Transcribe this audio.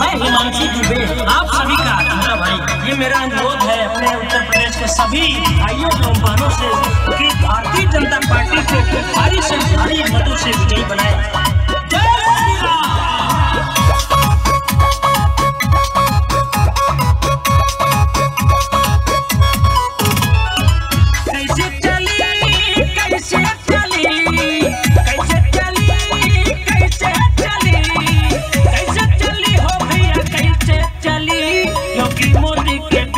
मैं हिमांशी दुबे आप सभी का दूसरा भाई। ये मेरा अनुरोध है अपने उत्तर प्रदेश के सभी भाइयों एवं से कि भारतीय जनता पार्टी को भारी से भारी मतों से विजयी बनाए। Music